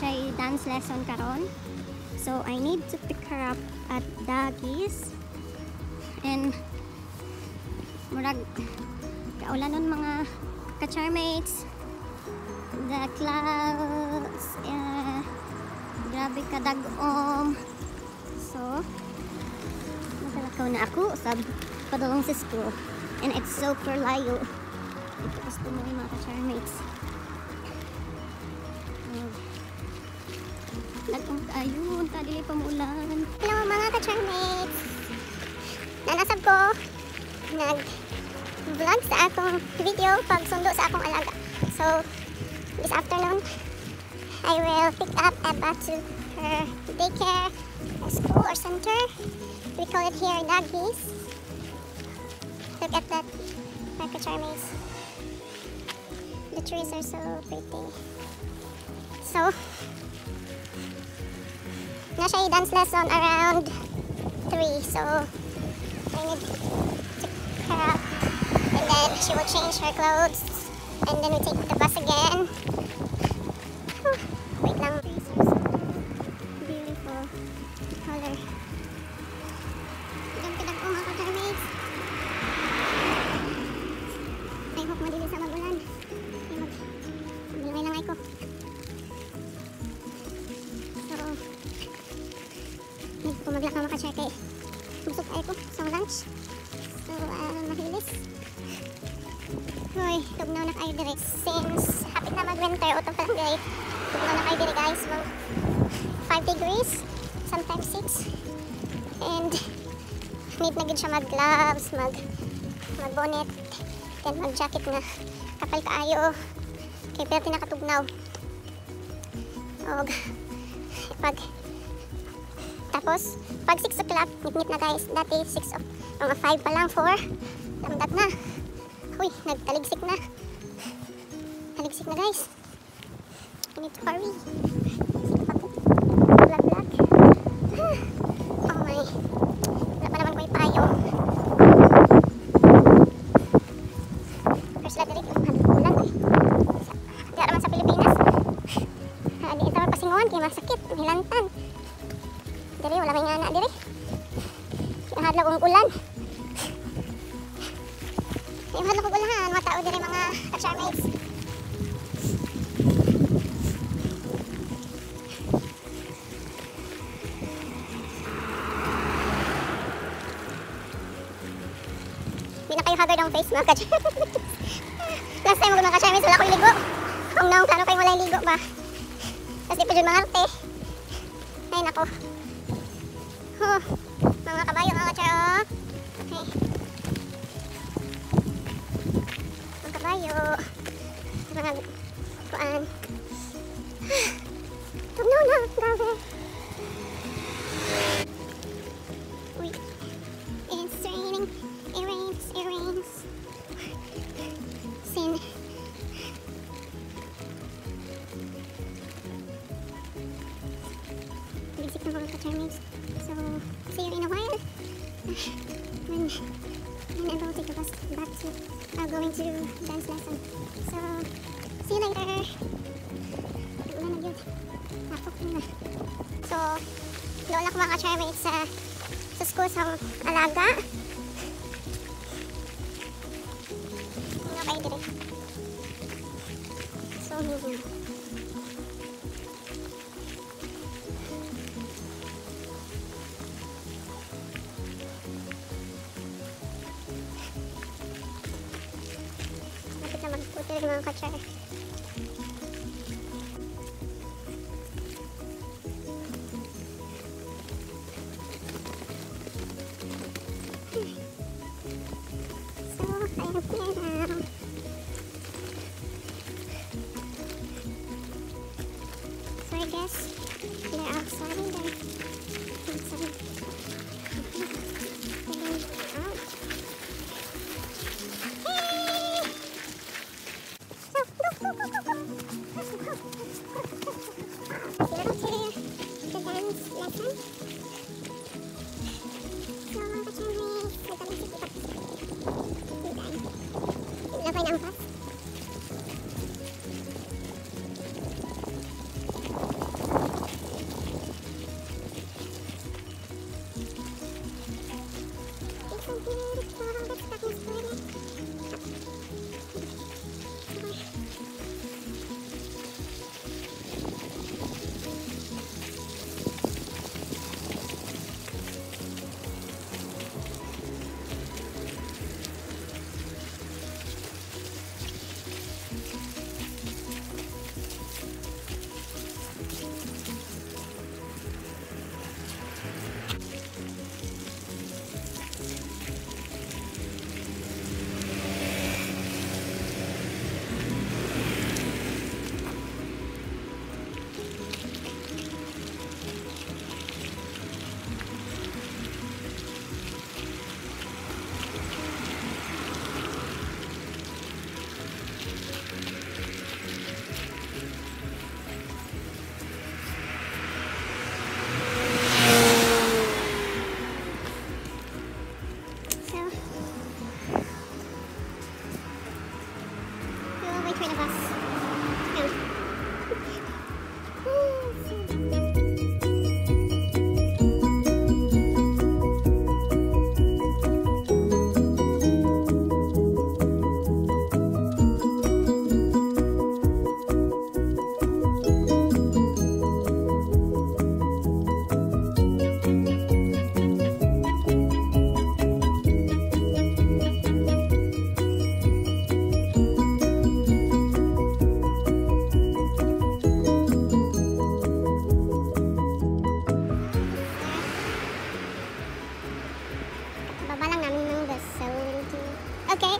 siya dance lesson karon. So I need to pick her up at Daggies. And murag kaulanon mga ka-charmates. The clouds. Uh, grabe ka dagom. So, magalakaw na ako sa padulong sa school. And it's super layo. Ito gusto mo yung mga ka-charmates. Ayun, tadili pa muulan. Hello mga ka-charmates! Nanasab ko nag-vlog sa akong video pag sundo sa akong alaga. So, this afternoon, I will pick up Eva to her daycare, school or center. We call it here Daggies. Look at that, my ka-charmates. The trees are so pretty. So, siya dance lesson around 3 so I need to her up. And then she will change her clothes and then we take the bus again. Wait lang beautiful color hindi ko maglak na makacheck eh. Busog ay ko sa lunch. So, uh, mahilis. Hoy, tugnaw na kayo direct. Since hapit na mag-winter, utong pa lang direct. Na kayo direct guys. Mga 5 degrees, sometimes 6. And need na gid siya mag-gloves, mag mag-bonnet, then mag-jacket na kapal kaayo. Kay pero tinakatugnaw. Og pag tapos, pag 6 o'clock, ngit na guys. Dati 6 o, mga 5 pa lang, 4. Lamdat na. Uy, nagtaligsik na. Taligsik na guys. I need to hurry. Nahadlaw kong ulan. Yung hadlaw kong ulan, matao diri mga ka-charmates. Hindi na kayo haggard ang face mga ka-charmates. Last time mga ka-charmates, wala ko ligo. Kung naong plano kayo wala ligo ba. Tapos di pa dyan mga arte. Ay nako. Oh, when, when I'm about to go back to uh, going to dance lesson. So, see you later. So, doon ako mga ka-charmings sa, sa school sa alaga. 这个能看出来。fajna ampas. It's so beautiful.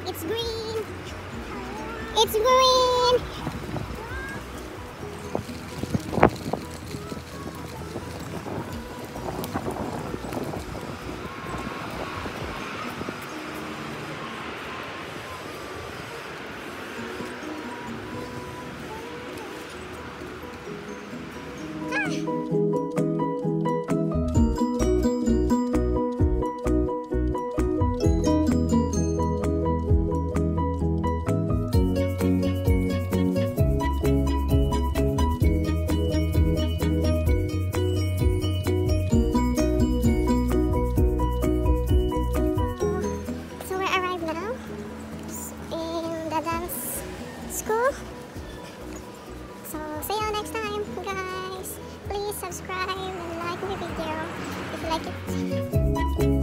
Pas. It's green! So ah. Dance school. So see you next time guys. Please subscribe and like the video if you like it.